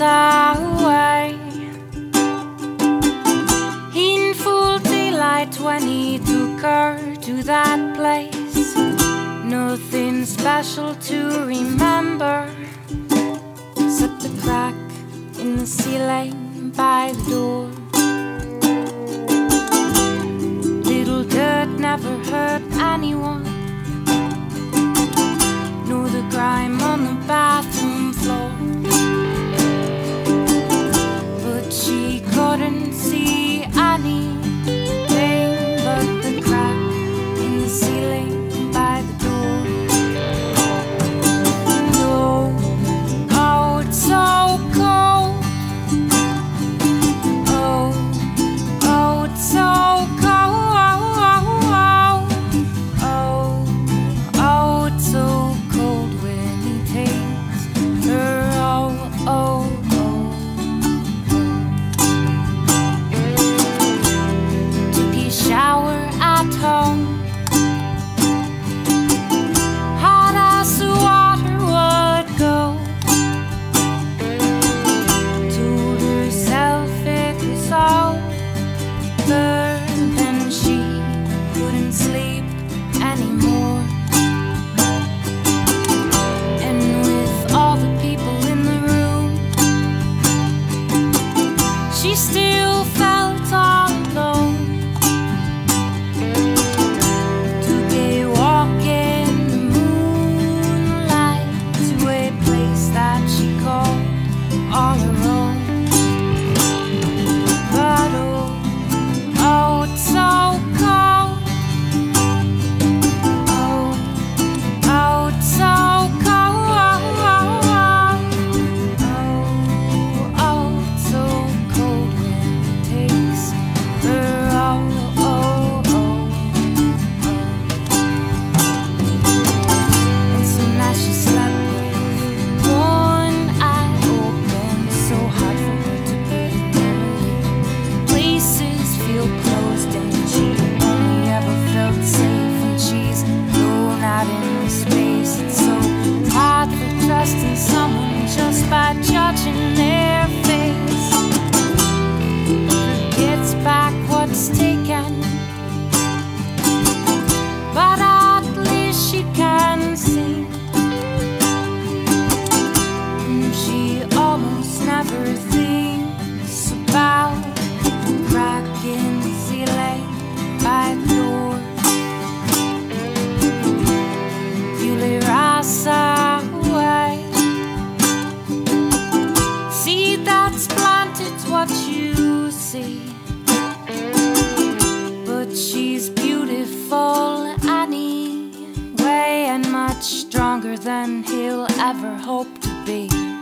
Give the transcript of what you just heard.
away in full daylight when he took her to that place. Nothing special to remember except the crack in the ceiling by the door. Little dirt never hurt anyone. steps taken. But at least she can sing. And she almost never thinks about cracking the lane by the door. You live away. See, that's planted what you see. Stronger than he'll ever hope to be.